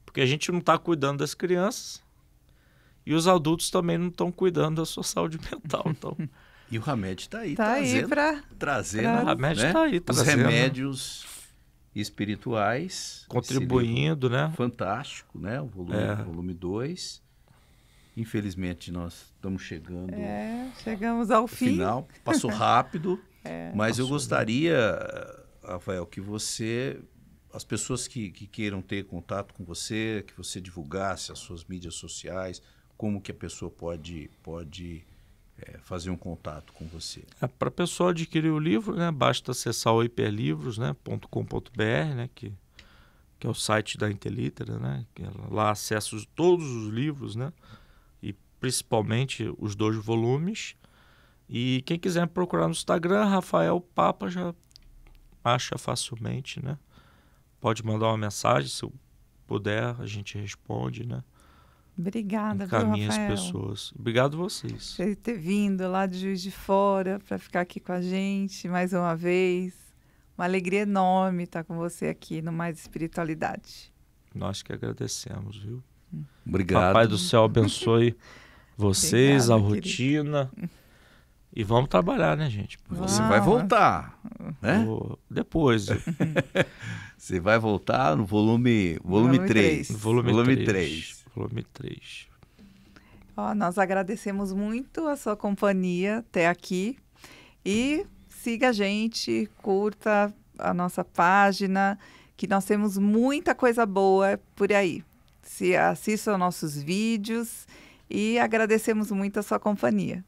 Porque a gente não está cuidando das crianças e os adultos também não estão cuidando da sua saúde mental. Então, E o Hamed está aí Tá aí trazendo, para trazendo pra- O Hamed né, tá aí os trazendo, remédios espirituais. contribuindo, né? Fantástico, né? O volume É. volume 2. Infelizmente, nós estamos chegando É, chegamos ao ao fim. final. Passou rápido, É. mas eu Passou, gostaria, Rafael, que você, as pessoas que, que queiram ter contato com você, que você divulgasse as suas mídias sociais, como que a pessoa pode, pode eh, fazer um contato com você. É, Para a pessoa adquirir o livro, né, basta acessar o hiperlivros.com.br, né, que, que é o site da Intelitera, né, que lá acessa os- todos os livros, né, e principalmente os dois volumes. E quem quiser procurar no Instagram, Rafael Papa já acha facilmente, né? Pode mandar uma mensagem, se eu puder, a gente responde, né? Obrigada, viu, Encaminha as Rafael? pessoas. Obrigado a vocês. Você ter vindo lá de Juiz de Fora para ficar aqui com a gente mais uma vez. Uma alegria enorme estar com você aqui no Mais Espiritualidade. Nós que agradecemos, viu? Obrigado. Papai do céu abençoe vocês, Obrigada, a querido. rotina. E vamos trabalhar, né, gente? Você Vamos. vai voltar, né? Vou- Depois, Você vai voltar no volume, volume Volume 3. três. volume, volume 3. 3. Volume 3. Ó, nós agradecemos muito a sua companhia até aqui. E siga a gente, curta a nossa página, que nós temos muita coisa boa por aí. Se assista aos nossos vídeos e agradecemos muito a sua companhia.